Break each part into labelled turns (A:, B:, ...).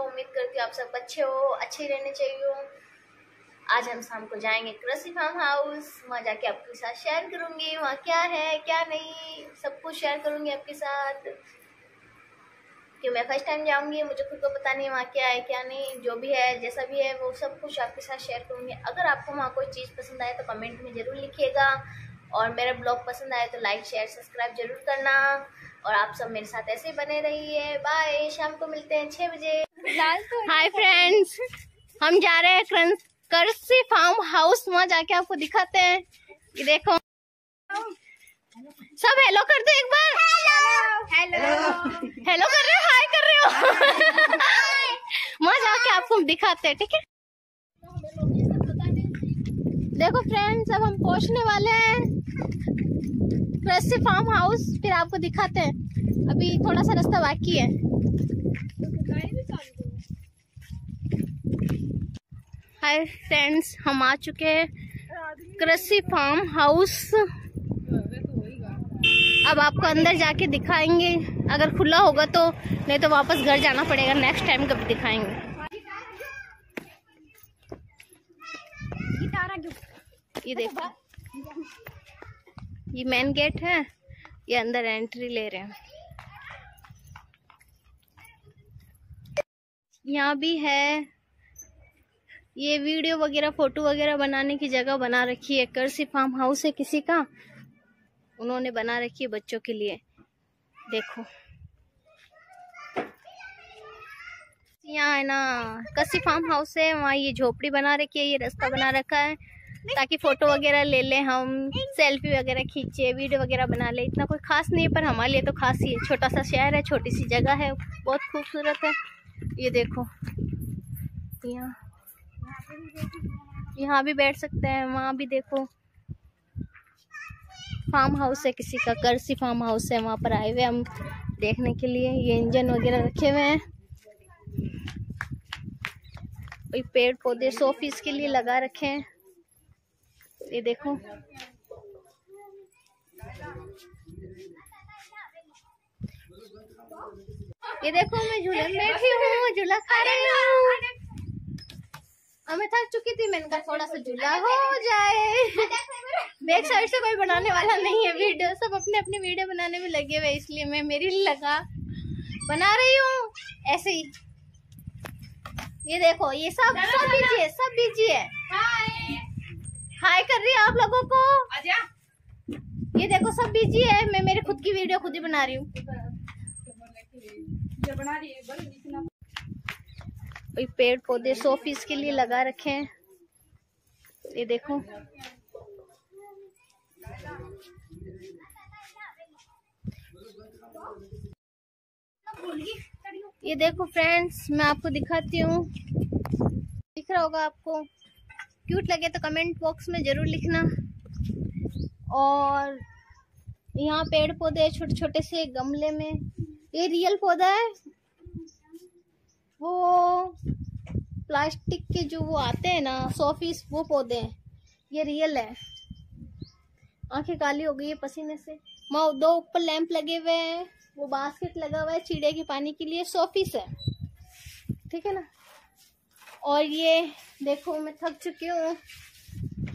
A: हो उम्मीद करती हूँ आप सब अच्छे हो, अच्छे रहने चाहिए हो। आज हम शाम को जाएँगे कृषि फार्म हाउस, वहाँ जाके आपके साथ शेयर करूँगी, वहाँ क्या है, क्या नहीं, सब कुछ शेयर करूँगी आपके साथ। कि मैं फ़र्स्ट टाइम जाऊँगी, मुझे खुद को पता नहीं वहाँ क्या है, क्या नहीं, जो भी है, जैसा भी है, वो सब कुछ आपके साथ शेयर करूँगी। अगर आपको वहाँ कोई चीज़ पसंद आए तो कमेंट में ज़रूर लिखिएगा। और मेरा ब्लॉग पसंद आए तो लाइक शेयर सब्सक्राइब ज़रूर करना। और आप सब मेरे साथ ऐसे बने रहिए। बाय शाम को मिलते हैं छः बजे। हाय फ्रेंड्स हम जा रहे हैं करसी फार्म हाउस वहाँ जाके आपको दिखाते हैं। ये देखो। सब हेलो कर दो एक बार। हेलो हेलो कर रहे हो? हाय कर रहे हो? वहाँ जाके आपको दिखाते हैं ठीक है? देखो फ्रेंड्स अब हम पहुँचने वाले हैं। कृषि फार्म हाउस, फिर आपको दिखाते हैं। अभी थोड़ा सा रास्ता बाकी है। हाय फ्रेंड्स हम आ चुके हैं कृषि फार्म हाउस। अब आपको अंदर जाके दिखाएँगे। अगर खुला होगा तो नहीं तो वापस घर जाना पड़ेगा। नेक्स्ट टाइम कब दिखाएँगे। ये देखो। ये मेन गेट है, ये अंदर एंट्री ले रहे हैं। यहाँ भी है, ये वीडियो वगैरह फ़ोटो वगैरह बनाने की जगह बना रखी है। कर्सी फार्म हाउस है किसी का, उन्होंने बना रखी है बच्चों के लिए। देखो। यहाँ है ना कसी फार्म हाउस है, वहाँ ये झोपड़ी बना रखी है, ये रास्ता बना रखा है। ताकि फ़ोटो वगैरह ले लें हम सेल्फी वगैरह खींचे वीडियो वगैरह बना ले इतना कोई ख़ास नहीं है पर हमारे लिए तो खास ही है। छोटा सा शहर है छोटी सी जगह है बहुत खूबसूरत है। ये देखो यहाँ। यहाँ भी बैठ सकते हैं वहाँ भी देखो। फार्म हाउस है किसी का करसी फार्म हाउस है वहाँ पर आए हुए हम देखने के लिए। ये इंजन वगैरह रखे हुए हैं। पेड़ पौधे सो फ़ीस के लिए लगा रखे हैं। ये देखो। ये देखो मैं झूले में बैठी हूँ झूला खा रही हूँ। मैं थक चुकी थी मैंने कहा थोड़ा सा झूला हो जाए। बैक साइड से कोई बनाने वाला नहीं है वीडियो सब अपने अपने वीडियो बनाने में लगे हुए इसलिए मैं मेरी लगा। बना रही हूँ ऐसे ही। ये देखो ये सब सब बीजी है सब बीजी है हाय कर रही है आप लोगों को? आजा। ये देखो सब बिज़ी है मैं मेरे खुद की वीडियो खुद ही बना रही हूँ। पेड़ पौधे सो फ़ीस के लिए लगा रखे हैं। ये देखो। ये देखो फ्रेंड्स मैं आपको दिखाती हूँ। दिख रहा होगा आपको। क्यूट लगे तो कमेंट बॉक्स में ज़रूर लिखना। और यहाँ पेड़ पौधे छोटे छोटे से गमले में। ये रियल पौधा है। वो प्लास्टिक के जो वो आते हैं ना सॉफिस वो पौधे हैं। ये रियल है। आँखें काली हो गई है पसीने से। माँ, दो ऊपर लैंप लगे हुए हैं। वो बास्केट लगा हुआ है चिड़े के पानी के लिए। सॉफिस है। ठीक है ना? और ये देखो मैं थक चुकी हूँ।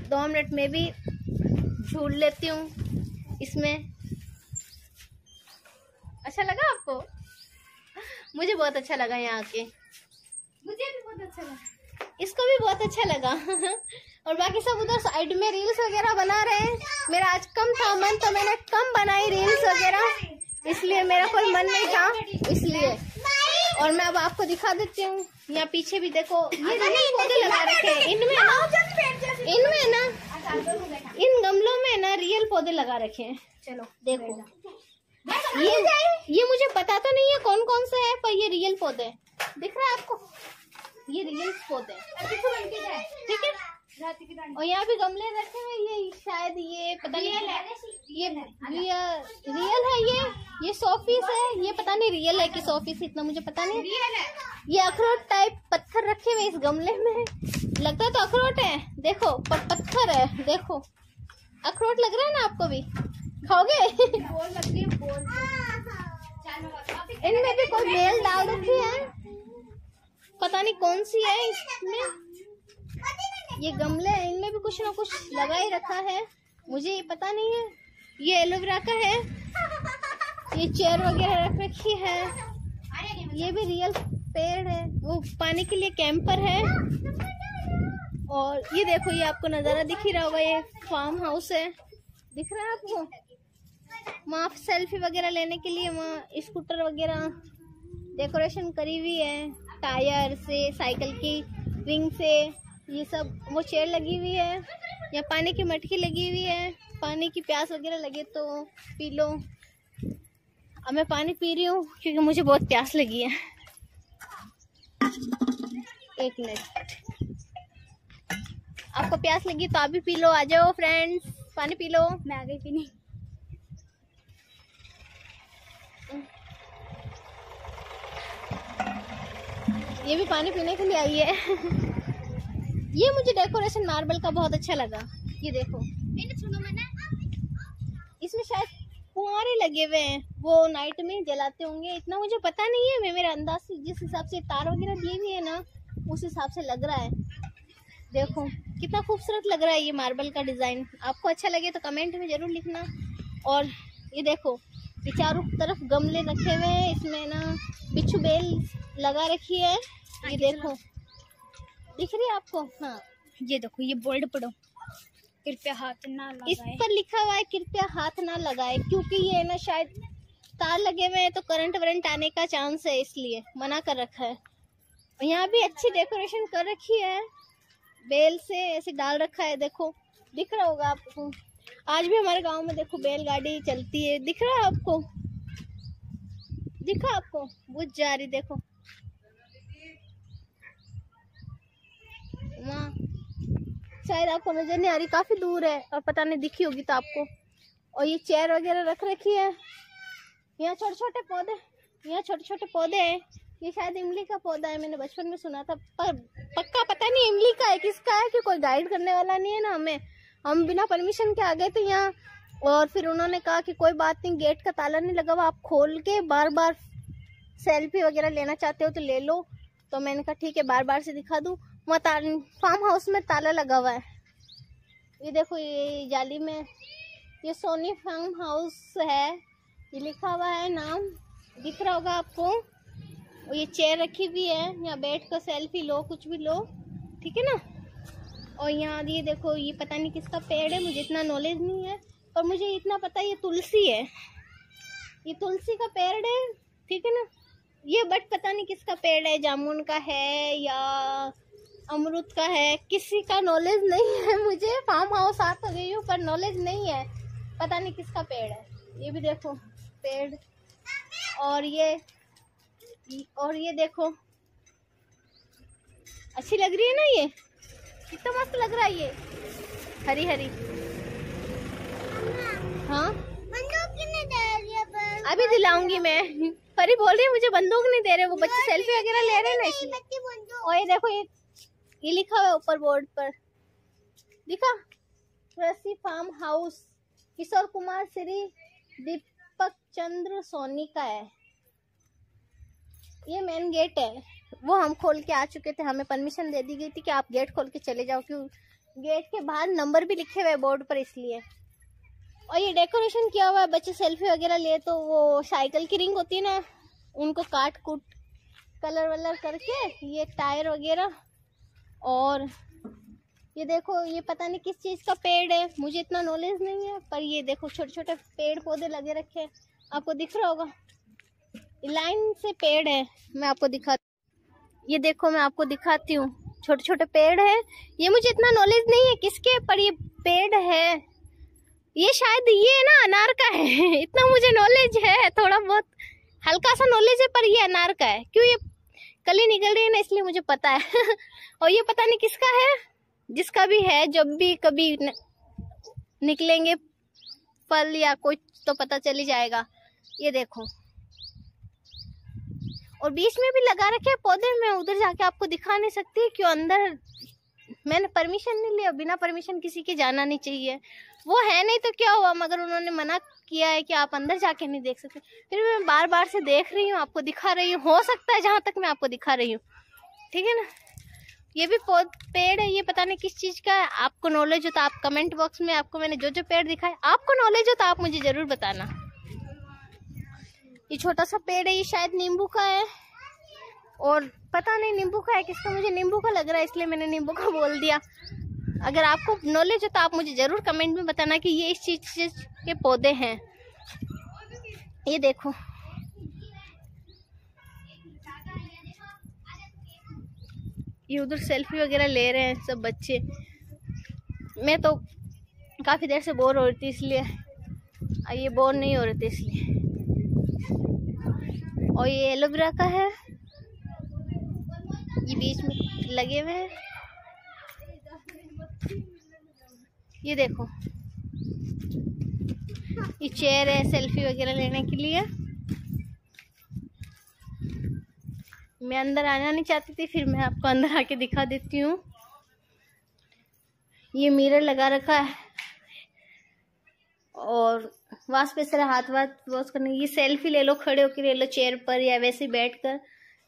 A: दो मिनट में भी झूल लेती हूँ इसमें। अच्छा लगा आपको? मुझे बहुत अच्छा लगा यहाँ के मुझे भी बहुत अच्छा लगा। इसको भी बहुत अच्छा लगा। और बाकी सब उधर साइड में रील्स वगैरह बना रहे हैं। मेरा आज कम था मन तो मैंने कम बनाई रील्स वगैरह। इसलिए मेरा कोई मन नहीं था। इसलिए। और मैं अब आपको दिखा देती हूँ। यहाँ पीछे भी देखो ये पौधे लगा रखे हैं। इनमें ना इनमें ना इन गमलों में ना रियल पौधे लगा रखे हैं। चलो देखो। ये ये मुझे पता तो नहीं है कौन कौन सा है पर ये रियल पौधे दिख रहा है आपको? ये रियल पौधे ठीक है? और यहाँ भी गमले रखे हुए ये शायद ये पता नहीं ये रियल रियल है ये? ये सोफीस है? ये पता नहीं रियल है कि सोफीस इतना मुझे पता नहीं। ये अखरोट टाइप पत्थर रखे हुए इस गमले में। लगता तो अखरोट है। देखो पर पत्थर है देखो। अखरोट लग रहा है ना आपको भी? खाओगे? इनमें भी कोई बेल डाल रखी है? पता नहीं कौन सी है इसमें। ये गमले हैं इनमें भी कुछ ना कुछ लगा ही रखा है। मुझे ये पता नहीं है। ये एलोवेरा का है। ये चेयर वगैरह रख रखी है। ये भी रियल पेड़ है। वो पानी के लिए कैंपर है। और ये देखो, ये आपको नज़ारा दिख ही रहा होगा। ये फार्म हाउस है। दिख रहा है आपको? वहाँ सेल्फी वगैरह लेने के लिए वहाँ स्कूटर वगैरह डेकोरेशन करी हुई है। टायर से, साइकिल की रिंग से। ये सब वो चेयर लगी हुई है या पानी की मटकी लगी हुई है पानी की प्यास वगैरह लगे तो पी लो। अब मैं पानी पी रही हूँ क्योंकि मुझे बहुत प्यास लगी है। एक मिनट। आपको प्यास लगी तो आप भी पी लो आ जाओ फ्रेंड्स पानी पी लो।
B: मैं आ गई पीने।
A: ये भी पानी पीने के लिए आई है। ये मुझे डेकोरेशन मार्बल का बहुत अच्छा लगा। ये देखो। इसमें शायद कुआरे लगे हुए हैं। वो नाइट में जलाते होंगे। इतना मुझे पता नहीं है। मैं मेरे अंदाज से जिस हिसाब से तार वगैरह दिए हुए है ना उस हिसाब से लग रहा है। देखो कितना खूबसूरत लग रहा है ये मार्बल का डिज़ाइन आपको अच्छा लगे तो कमेंट में ज़रूर लिखना। और ये देखो ये चारों तरफ़ गमले रखे हुए हैं। इसमें ना बिच्छू बेल लगा रखी है। ये देखो। दिख रही है आपको? हाँ।
B: ये देखो ये बोल्ड पढ़ो। कृपया हाथ ना लगाए।
A: इस पर लिखा हुआ है कृपया हाथ ना लगाए क्योंकि ये ना शायद तार लगे हुए हैं तो करंट वरंट आने का चांस है इसलिए मना कर रखा है। यहाँ भी अच्छी डेकोरेशन कर रखी है। बेल से ऐसे डाल रखा है देखो दिख रहा होगा आपको। आज भी हमारे गाँव में देखो बैलगाड़ी चलती है। दिख रहा है आपको? दिखा आपको? बुझ जा रही देखो। वहाँ। शायद आपको नज़र नहीं आ रही, काफ़ी दूर है और पता नहीं दिखी होगी तो आपको। और ये चेयर वगैरह रख रखी है। यहाँ छोटे छोटे पौधे, यहाँ छोटे छोटे पौधे हैं। ये शायद इमली का पौधा है, मैंने बचपन में सुना था। पर पक्का पता नहीं इमली का है, किसका है, कि कोई गाइड करने वाला नहीं है ना हमें। हम बिना परमिशन के आ गए थे यहाँ। और फिर उन्होंने कहा कि कोई बात नहीं गेट का ताला नहीं लगा हुआ, आप खोल के बार बार सेल्फी वगैरह लेना चाहते हो तो ले लो। तो मैंने कहा, ठीक है बार बार से दिखा दूँ। फार्म हाउस में ताला लगा हुआ है। ये देखो, ये जाली में, ये सोनी फार्म हाउस है। ये लिखा हुआ है नाम, दिख रहा होगा आपको। और ये चेयर रखी हुई है, यहाँ बैठ कर सेल्फी लो, कुछ भी लो, ठीक है ना? और यहाँ ये देखो, ये पता नहीं किसका पेड़ है, मुझे इतना नॉलेज नहीं है, पर मुझे इतना पता है ये तुलसी है। ये तुलसी का पेड़ है, ठीक है ना? ये बट पता नहीं किसका पेड़ है, जामुन का है या अमरुद का है किसी का नॉलेज नहीं है मुझे फार्म हाउस आ तो गई हूँ पर नॉलेज नहीं है। पता नहीं किसका पेड़ है। ये भी देखो पेड़। और ये और ये देखो। अच्छी लग रही है ना ये? कितना मस्त लग रहा है ये। हरी हरी। हाँ? अभी दिलाऊँगी मैं। परी बोल रही है मुझे बंदूक नहीं दे रहे वो बच्चे सेल्फी वगैरह ले रहे हैं ना और ये देखो ये ये लिखा हुआ है ऊपर बोर्ड पर। दिखा कृषि फार्म हाउस। किशोर कुमार, श्री दीपक चंद्र सोनी का है। ये मेन गेट है। वो हम खोल के आ चुके थे। हमें परमिशन दे दी गई थी कि आप गेट खोल के चले जाओ, क्यों? गेट के बाहर नंबर भी लिखे हुए बोर्ड पर इसलिए। और ये डेकोरेशन किया हुआ है। बच्चे सेल्फी वगैरह लिए तो वो साइकिल की रिंग होती है ना, उनको काट कूट कलर वलर करके ये टायर वगैरह और ये देखो, ये पता नहीं किस चीज़ का पेड़ है। मुझे इतना नॉलेज नहीं है, पर ये देखो छोटे छोटे पेड़ पौधे लगे रखे हैं। आपको दिख रहा होगा? लाइन से पेड़ है, मैं आपको दिखा ये देखो, मैं आपको दिखाती हूँ। छोटे छोटे पेड़ है। ये मुझे इतना नॉलेज नहीं है किसके, पर ये पेड़ है। ये शायद ये ना, अनार का है। इतना मुझे नॉलेज है, थोड़ा बहुत हल्का सा नॉलेज है, पर ये अनार का है। क्यों ये कली निकल रही है ना इसलिए मुझे पता है। और ये पता नहीं किसका है जिसका भी है जब भी कभी न, निकलेंगे फल या कुछ तो पता चली जाएगा। ये देखो। और बीच में भी लगा रखे पौधे मैं उधर जाके आपको दिखा नहीं सकती क्यों अंदर मैंने परमिशन नहीं लिया बिना परमिशन किसी के जाना नहीं चाहिए। वो है नहीं तो क्या हुआ मगर उन्होंने मना किया है कि आप अंदर जाके नहीं देख सकते फिर मैं बार बार से देख रही हूँ, आपको दिखा रही हूँ। हो सकता है जहाँ तक मैं आपको दिखा रही हूँ। ठीक है ना? ये भी पेड़ है, ये पता नहीं किस चीज़ का है। आपको नॉलेज हो तो आप कमेंट बॉक्स में आपको मैंने जो जो पेड़ दिखाए। आपको नॉलेज हो तो आप मुझे ज़रूर बताना। ये छोटा सा पेड़ है, ये शायद नींबू का है। और पता नहीं नींबू का है किसका? मुझे नींबू का लग रहा है, इसलिए मैंने नींबू का बोल दिया। अगर आपको नॉलेज हो तो आप मुझे ज़रूर कमेंट में बताना कि ये इस चीज़ के पौधे हैं। ये देखो। ये उधर सेल्फी वगैरह ले रहे हैं सब बच्चे। मैं तो काफ़ी देर से बोर हो रही थी इसलिए। ये बोर नहीं हो रहे थे इसलिए। और ये एलोवेरा का है। ये बीच में लगे हुए हैं। ये देखो। ये चेयर है सेल्फी वगैरह लेने के लिए। मैं अंदर आना नहीं चाहती थी, फिर मैं आपको अंदर आके दिखा देती हूँ। ये मिरर लगा रखा है। और वाश पे सारा हाथ वाथ वॉश करने ये सेल्फी ले लो, खड़े होकर ले लो चेयर पर या वैसे बैठ कर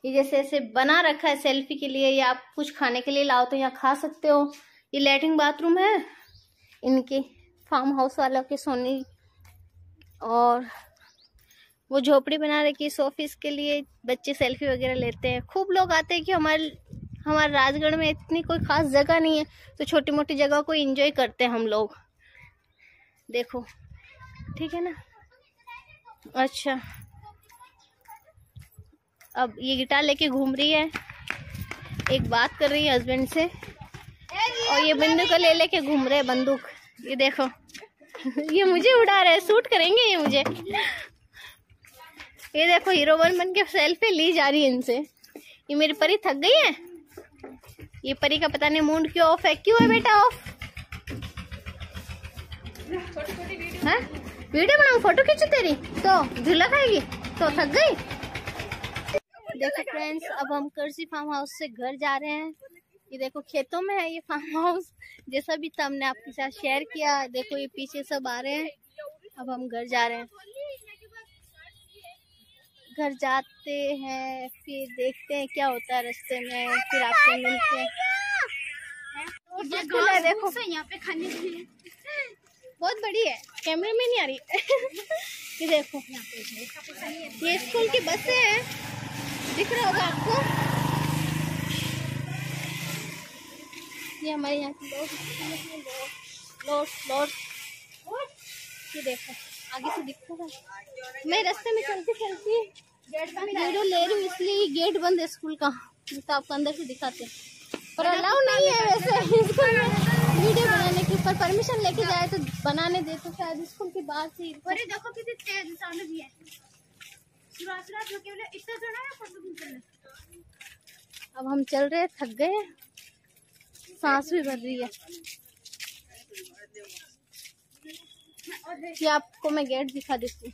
A: ये जैसे ऐसे बना रखा है सेल्फी के लिए, या आप कुछ खाने के लिए लाओ तो यहाँ खा सकते हो। ये लेटरिन बाथरूम है। इनके फार्म हाउस वालों के सोनी और वो झोपड़ी बना रखी इस ऑफ़िस के लिए। बच्चे सेल्फी वगैरह लेते हैं। खूब लोग आते हैं कि हमारे हमारे राजगढ़ में इतनी कोई खास जगह नहीं है तो छोटी मोटी जगह को एंजॉय करते हैं हम लोग। देखो, ठीक है ना? अच्छा। अब ये गिटार लेके घूम रही है। एक बात कर रही है हस्बैंड से। और ये बंदूक ले लेके घूम रहे बंदूक। ये देखो। ये मुझे उड़ा रहे सूट करेंगे ये मुझे। ये देखो, हीरो वन बन के सेल्फी ली जा रही है इनसे। ये मेरी परी थक गई है? ये परी का पता नहीं मूड क्यों ऑफ़ है? क्यों है बेटा ऑफ़ है? वीडियो बनाऊ? फ़ोटो खींचू तेरी? तो झूला खाएगी? तो थक गई? देखो फ्रेंड्स अब हम कर्सी फार्म हाउस से घर जा रहे हैं। ये देखो खेतों में है ये फार्म हाउस जैसा भी था हमने आपके साथ शेयर किया देखो ये पीछे सब आ रहे हैं। अब हम घर जा रहे हैं। घर जाते हैं फिर देखते हैं क्या होता है रास्ते में फिर आपसे मिलते हैं। देखो। यहाँ पे खाने के लिए। बहुत बड़ी है। कैमरे में नहीं आ रही। ये देखो। ये स्कूल की बसें हैं। दिख रहा होगा आपको। ये हमारे यहाँ की लोग लोग ये देखो आगे से दिख रहा मैं रास्ते में चलती चलती वीडियो ले रही हूँ इसलिए गेट बंद है स्कूल का तो आपको अंदर से दिखाते हैं। पर अलाउ नहीं है वैसे। वीडियो बनाने के ऊपर परमिशन लेके जाए तो बनाने दे तो शायद स्कूल के बाहर से देखो कितनी तेज साउंड भी है। अब हम चल रहे थक गए सांस भी भर रही है। ये आपको मैं गेट दिखा देती हूँ,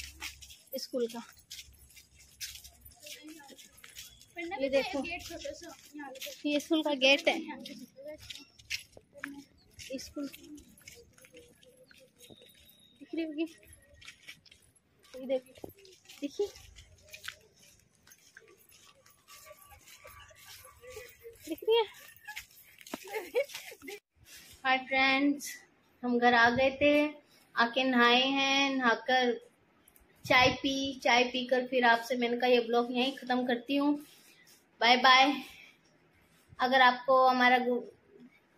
A: स्कूल का। ये देखो, ये स्कूल का गेट है। स्कूल। दिख रही होगी? देखिए हाय फ्रेंड्स हम घर आ गए थे। आके नहाए हैं, नहाकर चाय पी, चाय पीकर फिर आपसे मैंने कहा, ये ब्लॉग यहीं ख़त्म करती हूँ। बाय बाय अगर आपको हमारा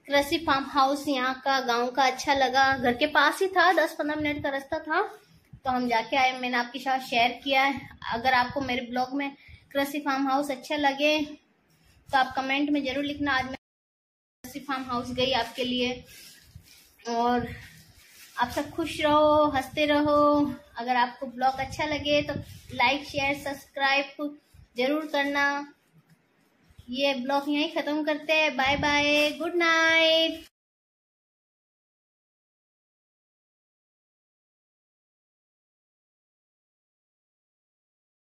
A: कृषि फार्म हाउस यहाँ का, गाँव का अच्छा लगा, घर के पास ही था दस पंद्रह मिनट का रास्ता था तो हम जाके आए। मैंने आपके साथ शेयर किया है। अगर आपको मेरे ब्लॉग में कृषि फार्म हाउस अच्छा लगे तो आप कमेंट में ज़रूर लिखना। आज मैं फार्म हाउस गई आपके लिए। और आप सब खुश रहो, हँसते रहो। अगर आपको ब्लॉग अच्छा लगे तो लाइक शेयर सब्सक्राइब ज़रूर करना। ये ब्लॉग यहीं ख़त्म करते हैं। Bye bye good night